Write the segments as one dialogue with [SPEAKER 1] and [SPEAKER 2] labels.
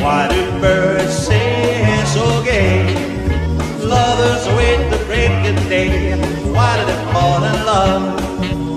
[SPEAKER 1] Why do
[SPEAKER 2] birds sing so gay? Lovers wait the break of day. Why do they fall in love?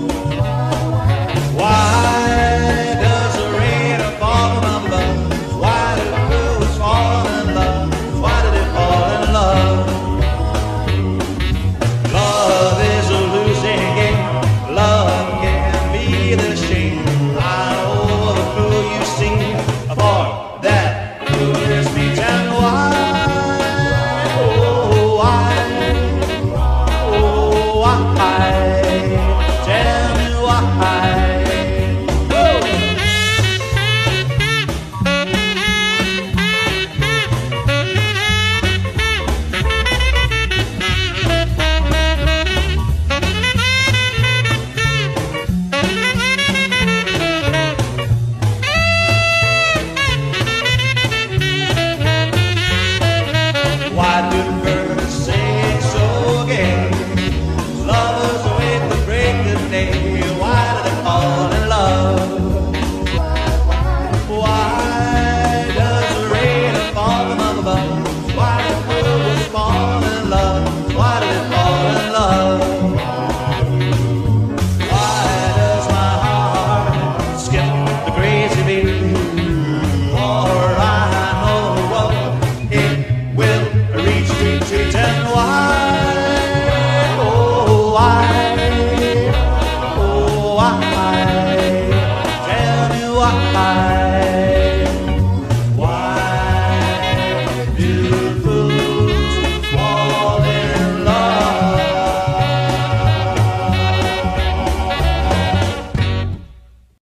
[SPEAKER 2] Oh, I, oh I.